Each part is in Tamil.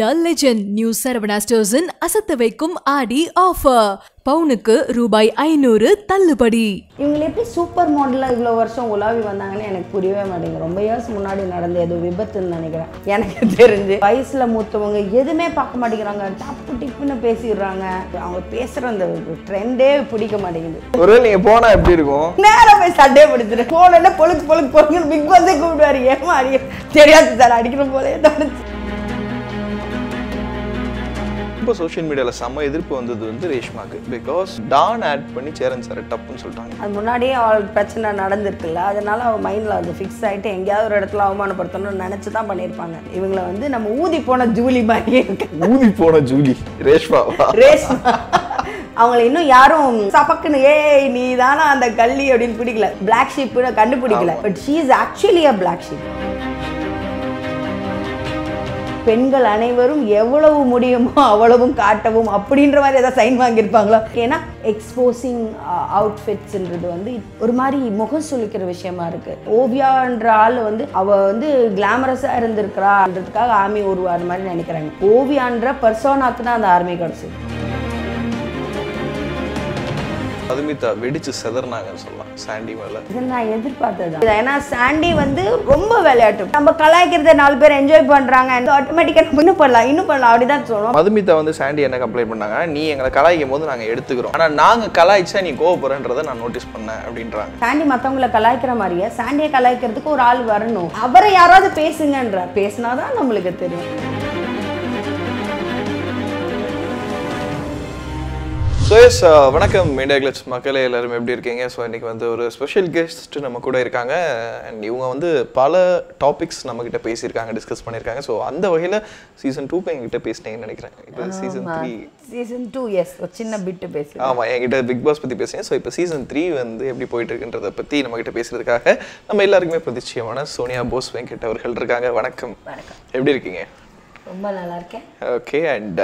த லெஜெண்ட் நியூ சரவணா ஸ்டோர்ஸின் அசத்த வைக்கும் ஆடி ஆஃபர் பவுனுக்கு ரூபாய் ஐநூறு தள்ளுபடி. இவங்க எப்படி சூப்பர் மாடலாக இவ்வளோ வருஷம் உலாவி வந்தாங்கன்னு எனக்கு புரியவே மாட்டேங்குது. ரொம்ப இயர்ஸ் முன்னாடி நடந்த ஏதோ விபத்துன்னு நினைக்கிறேன். எனக்கு தெரிஞ்சு. வயசில் மூத்தவங்க எதுவுமே பார்க்க மாட்டேங்கிறாங்க. டப்பு டிப்புன்னு பேசிடுறாங்க. அவங்க பேசுகிற அந்த ட்ரெண்டே பிடிக்க மாட்டேங்குது. ஒருவேளை நீங்க போனா எப்படி இருக்கும்? நேரம் போய் சண்டே பிடிச்சிட்டு போனோடனே பொழுது பொழுது பொழுது பிக் பாஸே கூப்பிடுவாரு. ஏமா அடிக்க தெரியாது சார் அடிக்கிற போதே தோணுச்சு. இப்போ சோஷியல் மீடியாவில் செம்ம எதிர்ப்பு வந்தது வந்து ரேஷ்மாக்கு. பிகாஸ் டான் ஆட் பண்ணி சேரன் சார் டப்புன்னு சொல்லிட்டாங்க. அது முன்னாடியே அவள் பிரச்சனை நடந்திருக்குல்ல அதனால அவள் மைண்டில் அது ஃபிக்ஸ் ஆகிட்டு எங்கேயாவது ஒரு இடத்துல அவமானப்படுத்தணும்னு நினச்சி தான் பண்ணியிருப்பாங்க. இவங்களை வந்து நம்ம ஊதி போன ஜூலி மாதிரி ஊதி போன ஜூலி ரேஷ்மாவா? ரேஸ் அவங்கள இன்னும் யாரும் சபக்குன்னு ஏய் நீ தானே அந்த கள்ளி? அப்படின்னு பிடிக்கல. பிளாக் ஷீப்னு கண்டுபிடிக்கல. But she is actually a black sheep பெண்கள் அனைவரும் எவ்வளவு முடியுமோ அவ்வளவும் காட்டவும் அப்படின்ற மாதிரி ஏதாவது சைன் வாங்கியிருப்பாங்களோ? ஏன்னா எக்ஸ்போசிங் அவுட்ஃபிட்ஸ்ன்றது uh, வந்து ஒரு மாதிரி முகம் சுழிக்கிற விஷயமா இருக்கு. ஓவியான்ற ஆள் வந்து அவ வந்து கிளாமரஸாக இருந்திருக்கிறான்றதுக்காக ஆர்மி உருவாரு மாதிரி நினைக்கிறாங்க. ஓவியான்ற பர்சோனாக்கு தான் அந்த ஆர்மி கிடச்சிது மதுமிதா வெடிச்சு செதறினாங்கன்னு சொல்லலாம். சாண்டி மேல. இதை நான் எதிர்பார்த்தது ஏன்னா சாண்டி வந்து ரொம்ப விளையாட்டு. நம்ம கலாய்க்கிறத நாலு பேர் என்ஜாய் பண்றாங்க. ஆட்டோமேட்டிக்காக நம்ம இன்னும் பண்ணலாம் இன்னும் பண்ணலாம். அப்படிதான் சொல்லுவோம் மதுமிதா வந்து சாண்டி என்ன கம்ப்ளைண்ட் பண்ணாங்க நீ எங்களை கலாய்க்கும் போது நாங்க எடுத்துக்கிறோம். ஆனா நாங்க கலாய்ச்சா நீ கோவப்படுறன்றதை நான் நோட்டீஸ் பண்ணேன் அப்படின்றாங்க. சாண்டி மத்தவங்கள கலாய்க்கிற மாதிரியே சாண்டியை கலாய்க்கிறதுக்கு ஒரு ஆள் வரணும். அவரை யாராவது பேசுங்கன்ற பேசினாதான் நம்மளுக்கு தெரியும். ஸோ எஸ் வணக்கம் மீடியா கிளட்ஸ் மக்களே எல்லாரும் எப்படி இருக்கீங்க? ஸோ இன்னைக்கு வந்து ஒரு ஸ்பெஷல் கெஸ்ட் நம்ம கூட இருக்காங்க. அண்ட் இவங்க வந்து பல டாபிக்ஸ் நம்மக்கிட்ட பேசியிருக்காங்க டிஸ்கஸ் பண்ணியிருக்காங்க. ஸோ அந்த வகையில் சீசன் டூக்கு எங்ககிட்ட பேசினீங்கன்னு நினைக்கிறேன். இப்போ season three season two yes ஒரு சின்ன பிட்டு பேசு ஆமாம் என்கிட்ட பிக் பாஸ் பற்றி பேசுகிறேன் ஸோ இப்போ சீசன் த்ரீ வந்து எப்படி போயிட்டு இருக்குன்றதை பற்றி நம்மக்கிட்ட பேசுறதுக்காக நம்ம எல்லாருக்குமே பிரதிச்சியமான சோனியா போஸ் வெங்கட் அவர்கள் இருக்காங்க. வணக்கம். எப்படி இருக்கீங்க? ரொம்ப நல்லா இருக்கேன். Okay and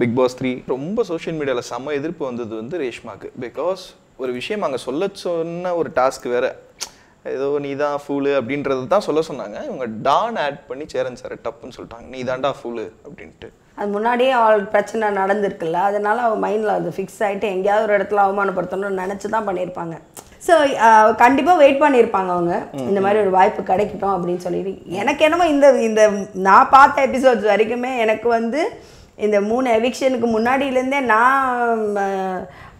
Bigg Boss three ரொம்ப சோஷியல் மீடியாவில் செம்ம எதிர்ப்பு வந்தது வந்து ரேஷ்மாக்கு. பிகாஸ் ஒரு விஷயம் அங்கே சொல்ல சொன்ன ஒரு டாஸ்க் வேற. ஏதோ நீ தான் ஃபூலு அப்படின்றது தான் சொல்ல சொன்னாங்க. இவங்க டான் ஆட் பண்ணி சேரன் சார் டப்புன்னு சொல்லிட்டாங்க. நீ தான்டா ஃபூலு அப்படின்ட்டு. அது முன்னாடியே அவள் பிரச்சனை நடந்திருக்குல்ல. அதனால அவள் மைண்டில் அது ஃபிக்ஸ் ஆகிட்டு எங்கேயாவது ஒரு இடத்துல அவமானப்படுத்தணும்னு நினச்சி தான் பண்ணியிருப்பாங்க. ஸோ கண்டிப்பாக வெயிட் பண்ணியிருப்பாங்க அவங்க. இந்த மாதிரி ஒரு வாய்ப்பு கிடைக்கட்டும் அப்படின்னு சொல்லிட்டு. எனக்கு என்னமோ இந்த இந்த நான் பார்த்த எபிசோட்ஸ் வரைக்குமே எனக்கு வந்து இந்த மூணு எவிக்ஷனுக்கு முன்னாடியிலேருந்தே நான்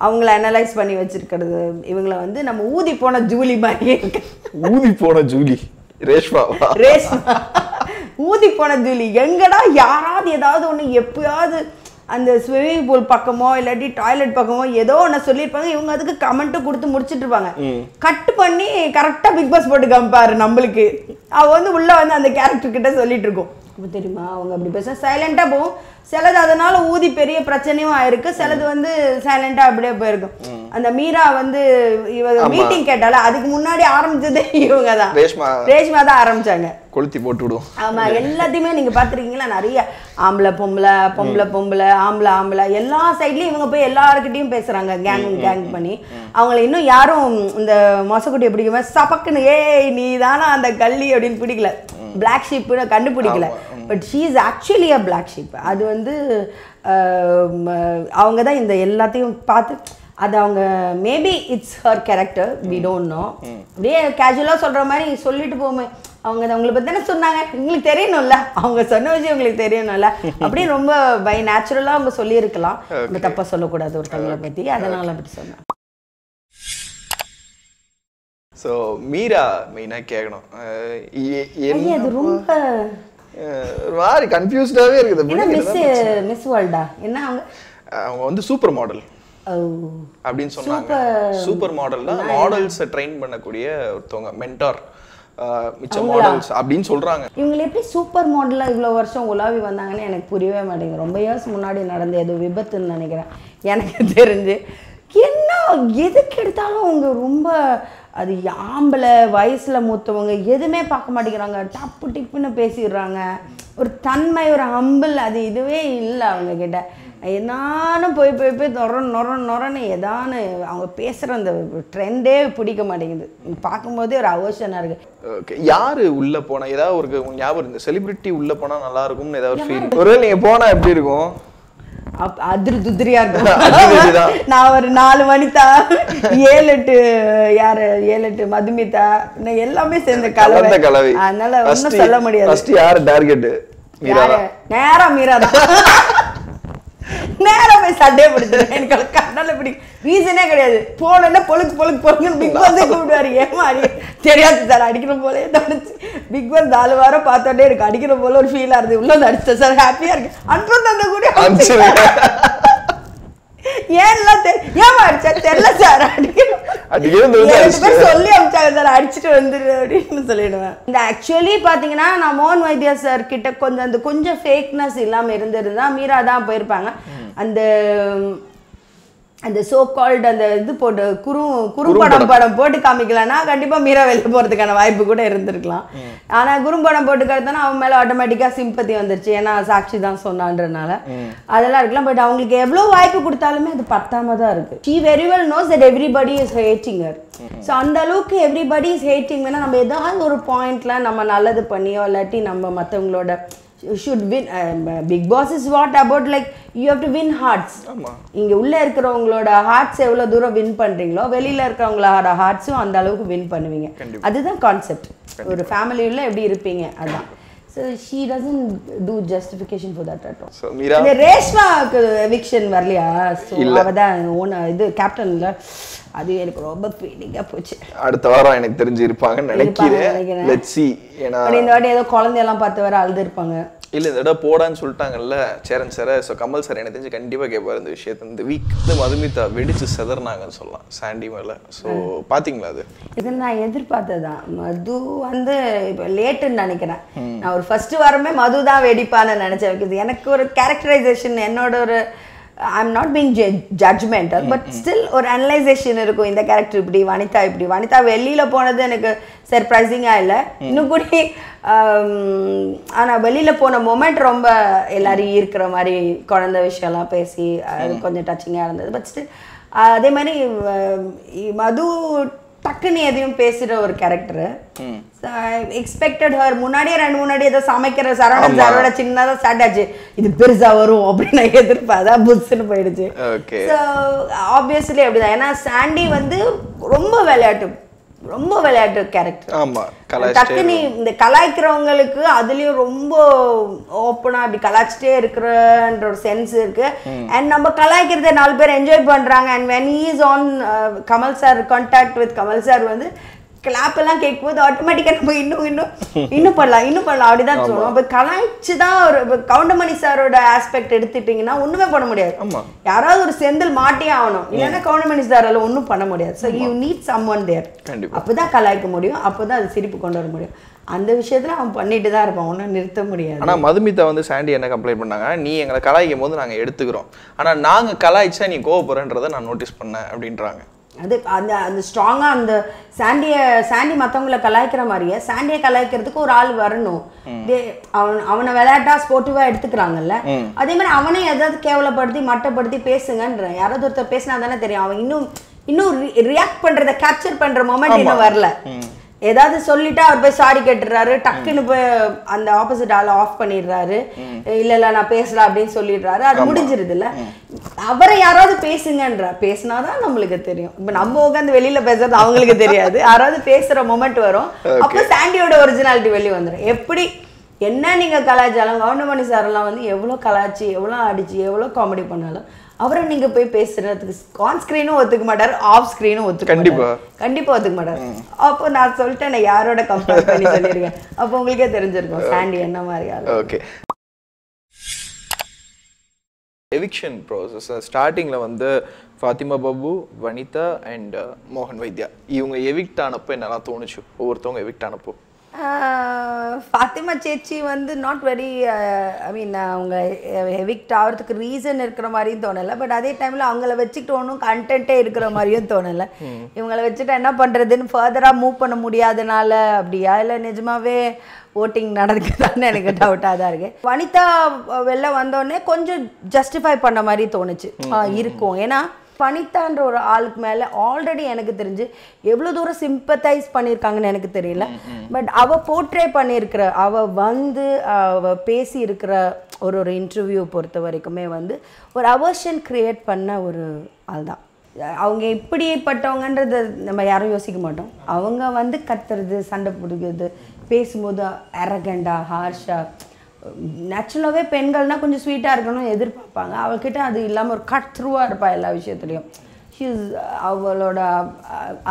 அவங்கள அனலைஸ் பண்ணி வச்சிருக்கிறது. இவங்கள வந்து நம்ம ஊதி போன ஜூலி இருக்கு. ஊதி போன ஜூலி. ரேஷ்மாவா ரேஸ் ஊதி போன ஜூலி. எங்கடா யாராவது ஏதாவது ஒன்று எப்பயாவது அந்த ஸ்விம்மிங் பூல் பக்கமோ இல்லாட்டி டாய்லெட் பக்கமோ ஏதோ ஒன்று சொல்லியிருப்பாங்க. இவங்க அதுக்கு கமெண்ட்டும் கொடுத்து முடிச்சிட்டு இருப்பாங்க. கட் பண்ணி கரெக்டாக பிக் பாஸ் போட்டு காமிப்பாரு நம்மளுக்கு. அவ வந்து உள்ள வந்து அந்த கேரக்டர் கிட்ட சொல்லிட்டு இருக்கோம். தெரியுமா? அவங்க அப்படி பேச சைலண்டாக போகும். சிலது அதனால ஊதி பெரிய பிரச்சனையும் ஆயிருக்கு சிலது வந்து சைலண்டாக அப்படியே போயிருக்கும் அந்த மீரா வந்து இவங்க மீட்டிங் கேட்டால அதுக்கு முன்னாடி ஆரம்பிச்சதே இவங்க தான் ரேஷ்மா. ரேஷ்மா தான் ஆரம்பிச்சாங்க. கொளுத்தி போட்டு விடுவோம். ஆமா எல்லாத்தையுமே நீங்க பாத்திருக்கீங்களா நிறைய ஆம்பளை பொம்பளை பொம்பளை பொம்பளை ஆம்பளை ஆம்பளை எல்லா சைட்லயும் இவங்க போய் எல்லாருக்கிட்டையும் பேசுறாங்க கேங் கேங் பண்ணி. அவங்கள இன்னும் யாரும் இந்த மொசக்குட்டியை பிடிக்காம சபக்குன்னு ஏய் நீ தானே அந்த கள்ளி? அப்படின்னு பிடிக்கல. பிளாக் ஷீப்னு கண்டுபிடிக்கல. But she is actually a black sheep அது வந்து அவங்க தான் இந்த எல்லாத்தையும் பார்த்து அது அவங்க maybe it's her character we don't know அப்படியே கேஜுவலாக சொல்கிற மாதிரி சொல்லிட்டு போமே அவங்க அதை உங்களை பற்றி தானே சொன்னாங்க? உங்களுக்கு தெரியணும்ல. அவங்க சொன்ன விஷயம் உங்களுக்கு தெரியணும்ல. அப்படியே ரொம்ப பை நேச்சுரலாக அவங்க சொல்லியிருக்கலாம். நம்ம தப்பாக சொல்லக்கூடாது ஒருத்தவங்களை பற்றி அதனால அப்படி சொன்னேன் ஸோ மீரா மெயினாக கேட்கணும் அது ரொம்ப ஒரு மாதிரி கன்ஃபியூஸ்டாகவே இருக்குது. மிஸ் மிஸ் வேர்ல்டா என்ன அவங்க? அவங்க வந்து சூப்பர் மாடல் ஓ, அப்படின்னு சொன்னாங்க. சூப்பர் மாடல் தான் மாடல்ஸை ட்ரெயின் பண்ணக்கூடிய ஒருத்தவங்க மென்டார் மிச்ச மாடல்ஸ் அப்படின்னு சொல்றாங்க. இவங்களை எப்படி சூப்பர் மாடலாக இவ்வளோ வருஷம் உலாவி வந்தாங்கன்னு எனக்கு புரியவே மாட்டேங்குது. ரொம்ப இயர்ஸ் முன்னாடி நடந்த ஏதோ விபத்துன்னு நினைக்கிறேன். எனக்கு தெரிஞ்சு. என்ன எதுக்கு எடுத்தாலும் அவங்க ரொம்ப அது ஆம்பளை வயசில் மூத்தவங்க எதுவுமே பார்க்க மாட்டேங்கிறாங்க. டப்பு டிப்புன்னு பேசிடுறாங்க. ஒரு தன்மை ஒரு ஹம்பிள் அது இதுவே இல்லை அவங்க கிட்ட. என்னாலும் போய் போய் போய் நொர நொர நொரன்னு எதான்னு அவங்க பேசுகிற அந்த ட்ரெண்டே பிடிக்க மாட்டேங்குது. பார்க்கும்போதே ஒரு அவசனாக இருக்குது ஓகே. யாரு உள்ள போனா ஏதாவது ஒரு ஞாபகம் இருக்கு? செலிபிரிட்டி உள்ள போனா நல்லா இருக்கும்னு ஏதாவது ஒரு ஃபீல் ஒருவேளை நீங்க போனா எப்படி இருக்கும்? அதிரி துதிரியா. இருக்கும். நான் ஒரு நாலு வனிதா ஏழு எட்டு யாரு ஏழு எட்டு மதுமிதா இன்னும் எல்லாமே சேர்ந்த கலந்த கலவை. கலவை. அதனால ஒன்றும் சொல்ல முடியாது. யாரு டார்கெட்? நேரா மீரா தான் நேரா போய் சண்டே பிடிச்சிருக்கேன் எனக்கு கண்ணால பிடிக்கும். ரீசனே கிடையாது. போனேன்னா பொழுக்கு பொழுக்கு பொழுக்கு பிக் பாஸே கூப்பிடுவாரு. ஏமாறி தெரியாது சார் அடிக்கிற போலே தோணுச்சு பிக் பாஸ் நாலு வாரம் பார்த்தோன்னே எனக்கு அடிக்கிற போல ஒரு ஃபீலா இருந்தது. உள்ள வந்து அடிச்சேன் சார் ஹாப்பியா இருக்கு அனுப்புறது அந்த கூட. ஏன்லாம் ஏமா அடிச்சா தெரியல சார் அடிக்கணும். சொல்லி அமிச்சாங்க சார் அடிச்சுட்டு வந்துரு அப்படின்னு சொல்லிடுவேன். இந்த ஆக்சுவலி பாத்தீங்கன்னா நான் மோகன் வைத்தியா சார் கிட்ட கொஞ்சம் அந்த கொஞ்சம் ஃபேக்னஸ் இல்லாம இருந்திருந்தா மீரா தான் போயிருப்பாங்க. அந்த அந்த சோ கால்டு அந்த இது போட்டு குறு குறும்படம் படம் போட்டு காமிக்கலன்னா கண்டிப்பா மீரா வெளில போறதுக்கான வாய்ப்பு கூட இருந்திருக்கலாம். ஆனா குறும்படம் போட்டு காத்தனா அவன் மேல ஆட்டோமேட்டிக்கா சிம்பத்தி வந்துருச்சு. ஏன்னா சாட்சி தான் சொன்னான்றனால. அதெல்லாம் இருக்கலாம். பட் அவங்களுக்கு எவ்வளவு வாய்ப்பு கொடுத்தாலுமே அது பத்தாம தான் இருக்கு. She very well knows that everybody is hating her so அந்த அளவுக்கு எவ்ரிபடி இஸ் ஹேட்டிங் வேணா நம்ம ஏதாவது ஒரு பாயிண்ட்ல நம்ம நல்லது பண்ணியோ இல்லாட்டி நம்ம மற்றவங்களோட should win Bigg Boss is what about like you have to win hearts இங்க உள்ள இருக்கிறவங்களோட ஹார்ட்ஸ் எவ்வளவு தூரம் வின் பண்றீங்களோ வெளியில இருக்கிறவங்களோட ஹார்ட்ஸும் அந்த அளவுக்கு வின் பண்ணுவீங்க. அதுதான் கான்செப்ட் ஒரு ஃபேமிலியுள்ள எப்படி இருப்பீங்க அதான். So she doesn't do justification for that at So, Meera இந்த ரேஷ்மாவுக்கு எவிக்ஷன் வரலையா? ஸோ இல்ல. அவ தான் ஓன இது கேப்டன்ல அது எனக்கு ரொம்ப ஃபீலிங்காக போச்சு. அடுத்த வாரம் எனக்கு தெரிஞ்சு இருப்பாங்கன்னு நினைக்கிறேன். நினைக்கிறேன். இந்த வாட்டி ஏதோ குழந்தையெல்லாம் பார்த்து வர அழுது இருப்பாங்க இல்ல இந்த தடவை போடான்னு சொல்லிட்டாங்கல்ல Cheran sir. So Kamal sir எனக்கு தெரிஞ்சு கண்டிப்பா கேட்பாரு இந்த விஷயத்தை. இந்த வீக் வந்து மதுமிதா வெடிச்சு செதறினாங்கன்னு சொல்லலாம் சாண்டி மேல. ஸோ பாத்தீங்களா அது? இது நான் எதிர்பார்த்ததுதான். மது வந்து இப்போ லேட்டுன்னு நினைக்கிறேன். நான் ஒரு ஃபர்ஸ்ட் வாரமே மது தான் வெடிப்பான்னு நினைச்சேன். எனக்கு ஒரு கேரக்டரைசேஷன் என்னோட ஒரு I am not being judgmental but still ஒரு அனலைசேஷன் இருக்கும். இந்த கேரக்டர் இப்படி வனிதா இப்படி. வனிதா வெளியில போனது எனக்கு சர்ப்ரைசிங்காக இல்லை. இன்னும் கூட ஆம், ஆனா வெளியில போன மொமெண்ட் ரொம்ப எல்லாரையும் ஈர்க்கிற மாதிரி குழந்தை விஷயம்லாம் பேசி அது கொஞ்சம் டச்சிங்காக இருந்தது. பட் ஸ்டில் அதே மாதிரி மது டக்குன்னு எதையும் பேசுற ஒரு கேரக்டர் எக்ஸ்பெக்டட் ஹர் முன்னாடியே ரெண்டு முன்னாடி ஏதோ சமைக்கிற சரவணன். சாரோட சின்னதாக ஸ்டார்ட் ஆச்சு இது பெருசா வரும் அப்படின்னு நான் எதிர்பார்த்தா புதுசுன்னு போயிடுச்சு. ஸோ ஆப்வியஸ்லி அப்படிதான். ஏன்னா சாண்டி வந்து ரொம்ப விளையாட்டு ரொம்ப விளையாட்டு கேரக்டர் ஆமா கலாய்ச்சிட்டே டக்குனு இந்த கலாய்க்கிறவங்களுக்கு அதுலயும் ரொம்ப ஓப்பனா அப்படி கலாய்ச்சிட்டே இருக்கிறன்ற ஒரு சென்ஸ் இருக்கு. அண்ட் நம்ம கலாய்க்கிறத நாலு பேர் என்ஜாய் பண்றாங்க. And when is on Kamal sir contact with Kamal sir வந்து கிளாப் எல்லாம் கேட்கும்போது ஆட்டோமேட்டிக்காக நம்ம இன்னும் இன்னும் இன்னும் பண்ணலாம் இன்னும் பண்ணலாம். அப்படிதான் சொல்லுவோம். அப்போ கலாய்ச்சி தான் ஒரு இப்போ கவுண்டமணி சாரோட ஆஸ்பெக்ட் எடுத்துட்டீங்கன்னா ஒண்ணுமே பண்ண முடியாது. யாராவது ஒரு செந்தில் மாட்டியே ஆகணும். இல்லைன்னா கவுண்டமணி சாரால ஒண்ணும் பண்ண முடியாது. So you need someone there கண்டிப்பா. அப்பதான் கலாய்க்க முடியும். அப்பதான் அது சிரிப்பு கொண்டு வர முடியும். அந்த விஷயத்துல அவன் பண்ணிட்டு தான் இருப்பான். ஒன்றும் நிறுத்த முடியாது. ஆனா மதுமிதா வந்து சாண்டி என்ன கம்ப்ளைண்ட் பண்ணாங்க? நீ எங்களை கலாய்க்கும் போது நாங்க எடுத்துக்கிறோம். ஆனா நாங்க கலாய்ச்சா நீ கோவப்படுறன்றதை நான் நோட்டீஸ் பண்ணேன் அப்படின்றாங்க. அது அந்த அந்த ஸ்ட்ராங்கா அந்த சாண்டிய சாண்டி மத்தவங்கள கலாய்க்கிற மாதிரியே சாண்டியை கலாய்க்கிறதுக்கு ஒரு ஆள் வரணும். அவன் அவனை விளையாட்டா ஸ்போர்ட்டிவா எடுத்துக்கிறாங்கல்ல? அதே மாதிரி அவனை ஏதாவது கேவலப்படுத்தி மட்டப்படுத்தி பேசுங்கன்ற யாராவது ஒருத்தர் பேசினா தானே தெரியும். அவன் இன்னும் இன்னும் ரியாக்ட் பண்றத கேப்சர் பண்ற மொமெண்ட் இன்னும் வரல. ஏதாவது சொல்லிட்டு அவர் போய் சாரி கேட்டுறாரு டக்குன்னு போய் அந்த ஆப்போசிட் ஆளை ஆஃப் பண்ணிடுறாரு. இல்ல இல்ல நான் பேசல அப்படின்னு சொல்லிடுறாரு. அது முடிஞ்சிருது இல்ல அவரை யாராவது பேசுங்கன்ற. பேசினாதான் நம்மளுக்கு தெரியும். இப்ப நம்ம உட்காந்து வெளியில பேசுறது அவங்களுக்கு தெரியாது. யாராவது பேசுற மொமெண்ட் வரும். அப்ப சாண்டியோட ஒரிஜினாலிட்டி வெளியே வந்துடும் எப்படி? என்ன நீங்க கலாய்ச்சாலும் கவுண்டமணி சார் எல்லாம் வந்து எவ்வளவு கலாய்ச்சி எவ்வளவு அடிச்சு எவ்வளவு காமெடி பண்ணாலும் அவரை நீங்க போய் பேசுறதுக்கு ஆன் ஸ்கிரீனும் ஒத்துக்க மாட்டாரு ஆஃப் ஸ்கிரீனும் ஒத்துக்க கண்டிப்பா. கண்டிப்பா ஒத்துக்க மாட்டாரு. அப்போ நான் சொல்லிட்டேன் நான் யாரோட கம்பேர் பண்ணி சொல்லியிருக்கேன் அப்போ உங்களுக்கே தெரிஞ்சிருக்கும் சாண்டி என்ன மாதிரி ஓகே எவிக்ஷன் ப்ராசஸ் ஸ்டார்டிங்ல வந்து ஃபாத்திமா பாபு வனிதா அண்ட் மோகன் வைத்யா இவங்க எவிக்ட் ஆனப்போ என்னெல்லாம் தோணுச்சு? ஒவ்வொருத்தவங்க எவிக்ட் ஆனப்போ. ஃபாத்திமா சேச்சி வந்து நாட் வெரி ஐ மீன் அவங்க எவிக்ட் ஆகிறதுக்கு ரீசன் இருக்கிற மாதிரியும் தோணலை. பட் அதே டைமில் அவங்கள வச்சுக்கிட்டு ஒன்றும் கண்டென்ட்டே இருக்கிற மாதிரியும் தோணலை. இவங்கள வச்சுட்டு என்ன பண்ணுறதுன்னு ஃபர்தராக மூவ் பண்ண முடியாதனால அப்படியா? இல்லை நிஜமாவே ஓட்டிங் நடக்குதான்னு எனக்கு டவுட்டாக தான் இருக்கு. வனிதா வெளில வந்தோடனே கொஞ்சம் ஜஸ்டிஃபை பண்ண மாதிரி தோணுச்சு. இருக்கும். ஏன்னா பனிதான்ற ஒரு ஆளுக்கு மேலே ஆல்ரெடி எனக்கு தெரிஞ்சு எவ்வளோ தூரம் சிம்பத்தைஸ் பண்ணியிருக்காங்கன்னு எனக்கு தெரியல. பட் அவள் போர்ட்ரே பண்ணியிருக்கிற அவள் வந்து அவள் பேசி இருக்கிற ஒரு ஒரு இன்டர்வியூ பொறுத்த வரைக்குமே வந்து ஒரு அவர்ஷன் க்ரியேட் பண்ண ஒரு ஆள் தான் அவங்க எப்படிப்பட்டவங்கன்றது நம்ம யாரும் யோசிக்க மாட்டோம். அவங்க வந்து கத்துறது சண்டை பிடிக்கிறது பேசும்போது அரகண்டா ஹார்ஷா நேச்சுரலாகவே பெண்கள்னா கொஞ்சம் ஸ்வீட்டாக இருக்கணும்னு எதிர்பார்ப்பாங்க. அவள்கிட்ட அது இல்லாமல் ஒரு கட் த்ரூவாக இருப்பாள் எல்லா விஷயத்துலையும். ஷீஸ் அவளோட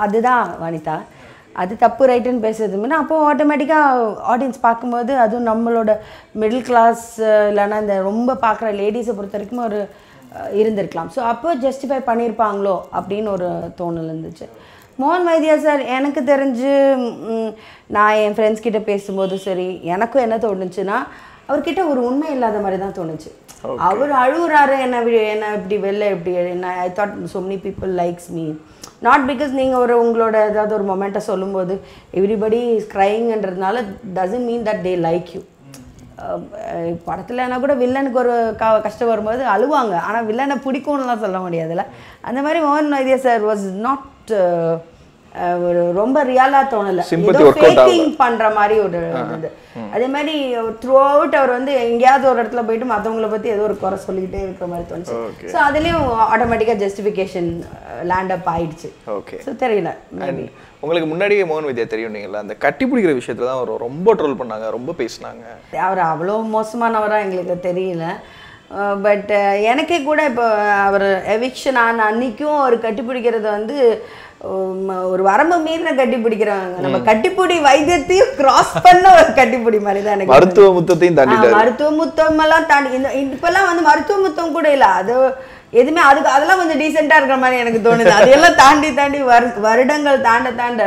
அதுதான் வனிதா. அது தப்பு ரைட்டுன்னு பேசுறது அப்போ ஆட்டோமேட்டிக்காக ஆடியன்ஸ் பார்க்கும்போது அதுவும் நம்மளோட மிடில் கிளாஸ் இல்லைன்னா இந்த ரொம்ப பார்க்குற லேடிஸை பொறுத்த வரைக்கும் ஒரு இருந்திருக்கலாம். ஸோ அப்போ ஜஸ்டிஃபை பண்ணியிருப்பாங்களோ அப்படின்னு ஒரு தோணல் இருந்துச்சு. மோகன் வைத்தியா சார் எனக்கு தெரிஞ்சு நான் என் ஃப்ரெண்ட்ஸ் கிட்டே பேசும்போது சரி எனக்கும் என்ன தோணுச்சுன்னா அவர்கிட்ட ஒரு உண்மை இல்லாத மாதிரி தான் தோணுச்சு. அவர் அழுகுறாரு என்ன என்ன இப்படி வெளில இப்படி என்ன I thought so many people likes me not because நீங்கள் ஒரு உங்களோட ஏதாவது ஒரு மொமெண்ட்டை சொல்லும்போது everybody is க்ரைங்ன்றதுனால doesn't mean that they like you படத்துலனா கூட வில்லனுக்கு ஒரு க கஷ்டம் வரும்போது அழுவாங்க. ஆனால் வில்லனை பிடிக்கும்னுலாம் சொல்ல முடியாதுல்ல. அந்த மாதிரி மோகன் வைத்தியா சார் வாஸ் நாட் ஒரு ரொம்ப ரியலாக தோணலை. Faking பண்ற மாதிரி ஒரு இது அதே மாதிரி த்ரூ அவுட் அவர் வந்து எங்கேயாவது ஒரு இடத்துல போயிட்டு மற்றவங்கள பத்தி ஏதோ ஒரு குறை சொல்லிக்கிட்டே இருக்கிற மாதிரி தோணுச்சு. ஸோ அதுலேயும் ஆட்டோமேட்டிக்காக ஜஸ்டிஃபிகேஷன் லேண்ட் அப் ஆயிடுச்சு. ஓகே ஸோ தெரியல உங்களுக்கு முன்னாடியே மோகன் வித்யா தெரியும் நீங்களா அந்த கட்டி பிடிக்கிற விஷயத்துல தான் அவர் ரொம்ப ட்ரோல் பண்ணாங்க ரொம்ப பேசினாங்க. அவர் அவ்வளோ மோசமானவராக எங்களுக்கு தெரியல. பட் எனக்கே கூட இப்போ அவர் எவிக்ஷன் ஆன அன்னைக்கும் அவர் கட்டிப்பிடிக்கிறது வந்து ஒரு வரம்பு மீறின கட்டி பிடிக்கிறாங்க நம்ம கட்டிப்பிடி வைத்தியத்தையும் கிராஸ் பண்ண ஒரு கட்டிப்பிடி மாதிரி தான் எனக்கு மருத்துவ முத்தத்தையும் தாண்டிட்டாரு. மருத்துவ முத்தம் எல்லாம் தாண்டி இந்த இப்பெல்லாம் வந்து மருத்துவ முத்தம் கூட இல்ல. அது எதுவுமே அதுக்கு அதெல்லாம் கொஞ்சம் டீசெண்டா இருக்கிற மாதிரி எனக்கு தோணுது. அதையெல்லாம் தாண்டி தாண்டி வரு- வருடங்கள் தாண்ட தாண்ட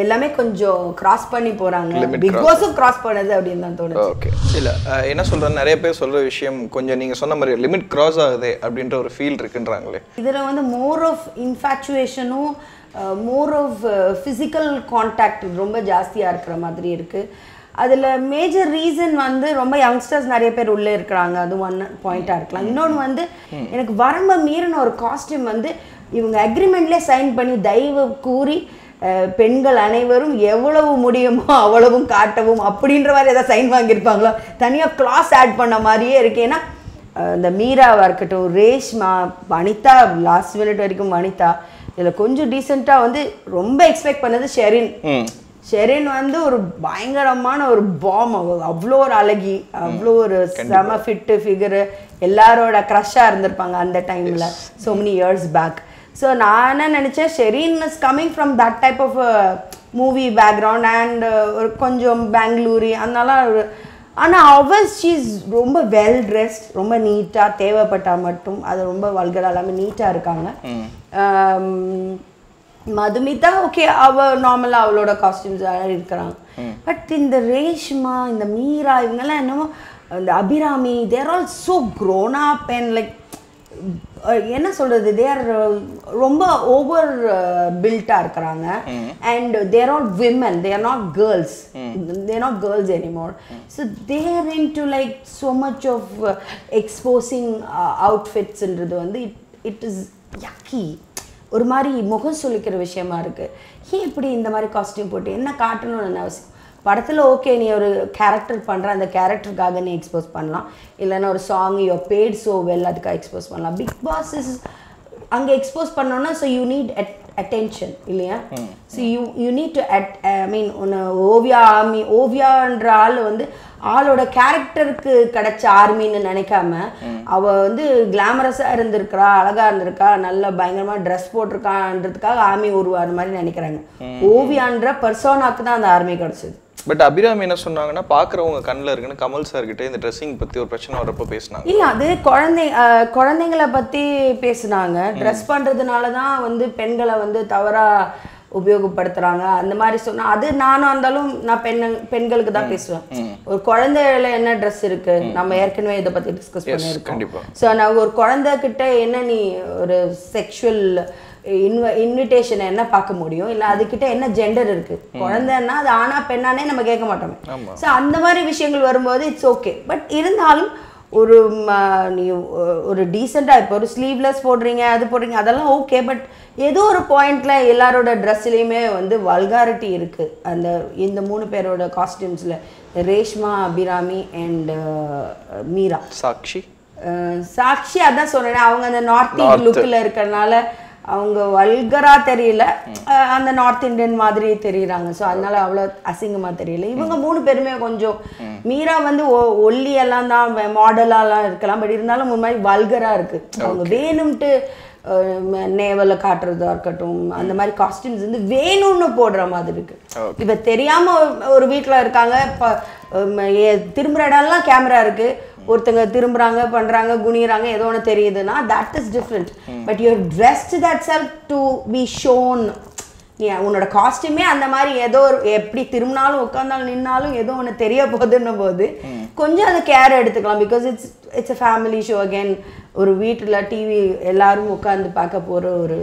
எல்லாமே கொஞ்சம் கிராஸ் பண்ணி போறாங்க. பிக் பாஸும் கிராஸ் பண்ணது அப்படின்னு தான் தோணுது ஓகே இல்ல என்ன சொல்றேன் நிறைய பேர் சொல்ற விஷயம் கொஞ்சம் நீங்க சொன்ன மாதிரி லிமிட் கிராஸ் ஆகுதே அப்படின்ற ஒரு ஃபீல் இருக்குன்றாங்களே. இதுல வந்து மோர் ஆஃப் இன்ஃபேச்சுவேஷனும் மோர் ஆஃப் ஃபிசிக்கல் கான்டாக்ட் ரொம்ப ஜாஸ்தியா இருக்கிற மாதிரி இருக்கு. அதுல மேஜர் ரீசன் வந்து ரொம்ப யங்ஸ்டர்ஸ் நிறைய பேர் உள்ளே இருக்கிறாங்க. அது ஒன் பாயிண்டா இருக்கலாம். இன்னொன்று வந்து எனக்கு வரம்ப மீறின ஒரு காஸ்டியூம் வந்து இவங்க அக்ரிமெண்ட்லேயே சைன் பண்ணி தயவு கூறி பெண்கள் அனைவரும் எவ்வளவு முடியுமோ அவ்வளவும் காட்டவும் அப்படின்ற மாதிரி ஏதாவது சைன் வாங்கியிருப்பாங்களோ? தனியாக கிளாஸ் ஆட் பண்ண மாதிரியே இருக்கு. ஏன்னா இந்த மீராவாக இருக்கட்டும் ரேஷ்மா வனிதா லாஸ்ட் மினிட் வரைக்கும் வனிதா இதில் கொஞ்சம் டீசெண்டாக வந்து ரொம்ப எக்ஸ்பெக்ட் பண்ணது ஷெரின். ஷெரின் வந்து ஒரு பயங்கரமான ஒரு பாம் அவ்வளோ ஒரு அழகி அவ்வளோ ஒரு செம ஃபிட்டு ஃபிகரு எல்லாரோட க்ரஷ்ஷாக இருந்திருப்பாங்க அந்த டைமில் so many years back so நான் என்ன நினச்சேன் Sherin is coming from that type of movie background and ஒரு கொஞ்சம் பெங்களூரி அதனால ஆனால் அவர்ஸ் ஷீஸ் ரொம்ப வெல் ட்ரெஸ்ட் ரொம்ப நீட்டாக தேவைப்பட்டால் மட்டும் அது ரொம்ப வல்கராக எல்லாமே நீட்டாக இருக்காங்க. ஆம், மதுமிதா ஓகே அவ நார்மலாக அவளோட காஸ்டியூம்ஸ் இருக்கிறாங்க. பட் இந்த ரேஷ்மா இந்த மீரா இவங்கெல்லாம் என்னமோ இந்த Abhirami they're all so grown up and like என்ன சொல்றது தேர் ரொம்ப ஓவர் பில்ட்டாக இருக்கிறாங்க. And they're all women they're not girls they're not girls anymore so they're in to like so much of exposing அவுட்ஃபிட்ஸ்ன்றது வந்து இட் இட் இஸ் யக்கி ஒரு மாதிரி முகம் சுளிக்கிற விஷயமா இருக்கு. ஏன் இப்படி இந்த மாதிரி காஸ்டியூம் போட்டு என்ன காட்டணும்னு அவசியம்? படத்தில் ஓகே நீ ஒரு கேரக்டர் பண்ணுற அந்த கேரக்டருக்காக நீ எக்ஸ்போஸ் பண்ணலாம். இல்லைன்னா ஒரு song yo bad so well அதுக்காக எக்ஸ்போஸ் பண்ணலாம். பிக் பாஸ் இஸ் அங்கே எக்ஸ்போஸ் பண்ணோன்னா ஸோ யூ நீட் அட்டென்ஷன் இல்லையா? So you you need to add I mean ஒன்று ஓவியா ஆர்மி ஓவியான்ற ஆள் வந்து ஆளோட கேரக்டருக்கு கிடைச்ச ஆர்மின்னு நினைக்காம அவ வந்து கிளாமரஸாக இருந்திருக்கிறா அழகா இருந்திருக்கா நல்ல பயங்கரமா ட்ரெஸ் போட்டிருக்கான்றதுக்காக ஆர்மி உருவாரு மாதிரி நினைக்கிறாங்க. ஓவியான்ற பர்சோனாக்கு தான் அந்த ஆர்மி கிடைச்சது. பட் அபிராமி என்ன சொன்னாங்கன்னா பாக்குறவங்க கண்ணில் இருக்குன்னு கமல் சார் கிட்ட இந்த ட்ரெஸ்ஸிங் பத்தி ஒரு பிரச்சனை வரப்போ பேசினாங்க. இல்ல அது குழந்தை குழந்தைங்கள பத்தி பேசுனாங்க. ட்ரெஸ் பண்றதுனால தான் வந்து பெண்களை வந்து தவறா உபயோகப்படுத்துறாங்க. அந்த மாதிரி சொன்னா அது நானும் இருந்தாலும் நான் பெண் பெண்களுக்கு தான் பேசுவேன். ஒரு குழந்தையில என்ன ட்ரெஸ் இருக்கு? நம்ம ஏற்கனவே இதை பத்தி டிஸ்கஸ் பண்ணியிருக்கோம். ஸோ நான் ஒரு குழந்தை கிட்ட என்ன நீ ஒரு செக்ஷுவல் இன்வ இன்விடேஷனை என்ன பார்க்க முடியும்? இல்லை அதுக்கிட்ட என்ன ஜெண்டர் இருக்கு? குழந்தைன்னா அது ஆனா பெண்ணானே நம்ம கேட்க மாட்டோமே. ஸோ அந்த மாதிரி விஷயங்கள் வரும்போது இட்ஸ் ஓகே பட் இருந்தாலும் ஒரு நீ ஒரு டீசெண்டாக இப்போ ஒரு ஸ்லீவ்லெஸ் போடுறீங்க அது போடுறீங்க அதெல்லாம் ஓகே பட் ஏதோ ஒரு பாயிண்ட்ல எல்லாரோட ட்ரெஸ்லையுமே வந்து வல்காரிட்டி இருக்கு. அந்த இந்த மூணு பேரோட காஸ்டியூம்ஸில் ரேஷ்மா அபிராமி அண்ட் மீரா. சாக்ஷி? சாக்ஷி அதான் சொன்னேன் அவங்க அந்த நார்த். லுக்கில் இருக்கறனால அவங்க வல்கரா தெரியல. அந்த நார்த் இந்தியன் மாதிரி தெரியுறாங்க. ஸோ அதனால அவ்வளோ அசிங்கமா தெரியல. இவங்க மூணு பேருமே கொஞ்சம் மீரா வந்து ஒ- ஒல்லி எல்லாம் தான் மாடலாலாம் இருக்கலாம். பட் இருந்தாலும் ஒரு மாதிரி வல்கரா இருக்கு. அவங்க வேணும்ட்டு நேவல காட்டுறதா இருக்கட்டும் அந்த மாதிரி காஸ்டியூம்ஸ் வந்து வேணும்னு போடுற மாதிரி இருக்கு. இப்ப தெரியாம ஒரு- வீட்ல இருக்காங்க. இப்போ திரும்புற இடம்லாம் கேமரா இருக்கு. ஒருத்தங்க திரும்புறாங்க பண்றாங்க குனிறாங்க ஏதோ ஒன்று தெரியுதுன்னா that is different but your dressed that self to be shown உன்னோட காஸ்டியூமே அந்த மாதிரி ஏதோ ஒரு எப்படி திரும்பினாலும் உட்காந்தாலும் நின்னாலும் ஏதோ ஒன்று தெரிய போகுதுன்னும் போது கொஞ்சம் அதை கேர் எடுத்துக்கலாம். Because it's it's a family show again ஒரு வீட்டில் டிவி எல்லாரும் உட்காந்து பார்க்க போகிற ஒரு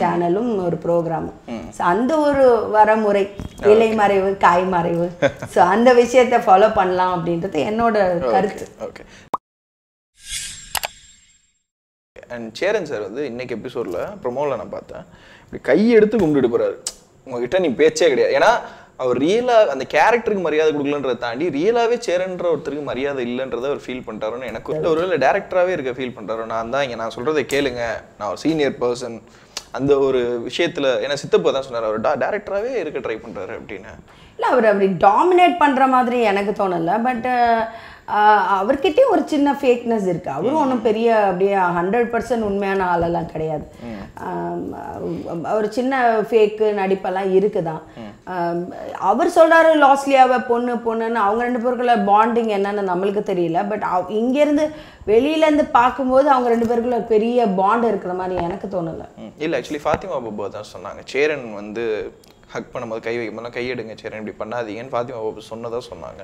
சேனலும் ஒரு ப்ரோக்ராமும் ஸோ அந்த ஒரு வரமுறை இலை மறைவு காய் மறைவு. ஸோ அந்த விஷயத்தை ஃபாலோ பண்ணலாம் அப்படின்றது என்னோட கருத்து. ஓகே அண்ட் சேரன் சார் வந்து இன்னைக்கு எபிசோட்ல ப்ரொமோவில் நான் பார்த்தேன். இப்படி கையெடுத்து கும்பிட்டு போறாரு. உங்ககிட்ட நீ பேச்சே கிடையாது. ஏன்னா அவர் ரியலா அந்த கேரக்டருக்கு மரியாதை கொடுக்கலன்றதை தாண்டி ரியலாவே சேரன்ற ஒருத்தருக்கு மரியாதை இல்லைன்றதை அவர் ஃபீல் பண்ணிட்டாருன்னு எனக்கு இல்லை ஒருவேளை டேரக்டராகவே இருக்க ஃபீல் பண்ணுறாரு நான் தான் இங்கே நான் சொல்றதை கேளுங்க. நான் ஒரு சீனியர் பர்சன் அந்த ஒரு விஷயத்துல ஏன்னா சித்தப்பா தான் சொன்னார் அவர் டேரக்டராகவே இருக்க ட்ரை பண்றாரு அப்படின்னு. இல்லை அவர் அப்படி டாமினேட் பண்ணுற மாதிரி எனக்கு தோணலை. பட் அவர்கிட்டயும் ஒரு சின்ன ஃபேக்னஸ் இருக்கு. அவரும் ஒன்றும் பெரிய அப்படியே ஹண்ட்ரட் பர்சன்ட் உண்மையான ஆளெல்லாம் கிடையாது. ஒரு சின்ன ஃபேக்கு நடிப்பெல்லாம் இருக்குதான். அவர் சொல்றாரு லாஸ்லியாவை பொண்ணு பொண்ணுன்னு. அவங்க ரெண்டு பேருக்குள்ள பாண்டிங் என்னன்னு நம்மளுக்கு தெரியல. பட் இங்கேருந்து வெளியிலேருந்து பார்க்கும்போது அவங்க ரெண்டு பேருக்குள்ள பெரிய பாண்ட் இருக்கிற மாதிரி எனக்கு தோணலை. இல்ல ஆக்சுவலி ஃபாத்திமா பாபு தான் சொன்னாங்க. சேரன் வந்து ஹக் பண்ணும்போது கை வைக்கும் போதெல்லாம் கையெடுங்க சேரன் இப்படி பண்ணாதீங்கன்னு ஃபாத்திமா பாபு சொன்னதா சொன்னாங்க.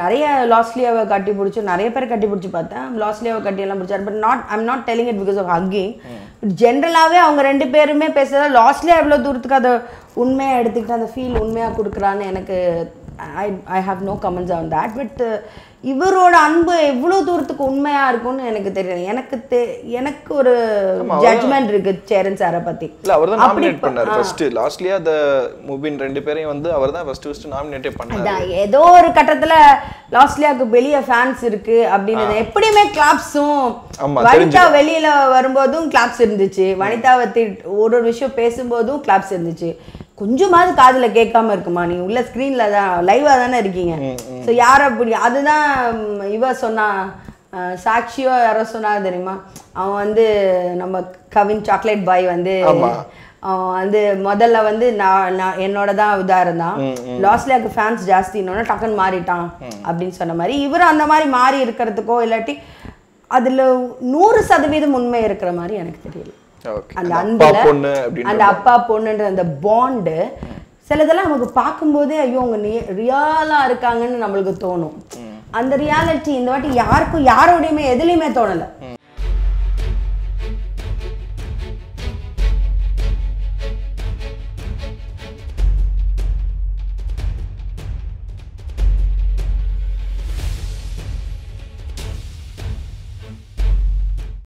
நிறைய லாஸ்லியாவை கட்டி பிடிச்சி நிறைய பேர் கட்டி பிடிச்சி பார்த்தேன். லாஸ்லியாவை கட்டி எல்லாம் பிடிச்சாரு. But not I'm not telling it because of hugging ஜென்ரலாகவே அவங்க ரெண்டு பேருமே பேசுறதா லாஸ்லியா எவ்வளோ தூரத்துக்கு அதை உண்மையாக எடுத்துக்கிட்டு அந்த ஃபீல் உண்மையாக கொடுக்குறான்னு எனக்கு I I have no comments on that but இவரோட அன்பு எவ்வளோ தூரத்துக்கு உண்மையாக இருக்கும்னு எனக்கு தெரியல. எனக்கு தெ எனக்கு ஒரு ஜட்மெண்ட் இருக்கு சேரன் சாரை பற்றி இல்ல அவர் தான் நாமினேட் பண்ணாரு ஃபர்ஸ்ட் லாஸ்ட்லியா த மூவின் ரெண்டு பேரையும் வந்து அவர் தான் ஃபர்ஸ்ட் ஃபர்ஸ்ட் நாமினேட்டே பண்ணாரு. ஏதோ ஒரு கட்டத்துல லாஸ்லியாக்கு வெளிய ஃபேன்ஸ் இருக்கு அப்படின்னு எப்படியுமே கிளாப்ஸும் வனிதா வெளியில வரும்போதும் கிளாப்ஸ் இருந்துச்சு. வனிதாவை ஒரு விஷயம் பேசும்போதும் கிளாப்ஸ் இருந்துச்சு. கொஞ்சமாவது காதுல கேட்காம இருக்குமா? நீ உள்ள ஸ்க்ரீன்ல தான் லைவா தானே இருக்கீங்க. ஸோ யார் அப்படி அதுதான் இவ சொன்னா சாக்ஷியோ யாரோ சொன்னா தெரியுமா? அவன் வந்து நம்ம கவின் சாக்லேட் பாய் வந்து. அவன் வந்து முதல்ல வந்து நான் நான் என்னோட தான் உதாரணம் தான். லாஸ்லியாக்கு ஃபேன்ஸ் ஜாஸ்தினோட டக்குன்னு மாறிட்டான் அப்படின்னு சொன்ன மாதிரி இவரும் அந்த மாதிரி மாறி இருக்கிறதுக்கோ இல்லாட்டி அதுல நூறு சதவீதம் உண்மை இருக்கிற மாதிரி எனக்கு தெரியல. அந்த அன்புல அந்த அப்பா பொண்ணுன்ற அந்த பாண்டு சிலதெல்லாம் நமக்கு பார்க்கும்போதே ஐயோ அவங்க ரியாலா இருக்காங்கன்னு நம்மளுக்கு தோணும். அந்த ரியாலிட்டி இந்த வாட்டி யாருக்கும் யாரோடையுமே எதுலையுமே தோணலை.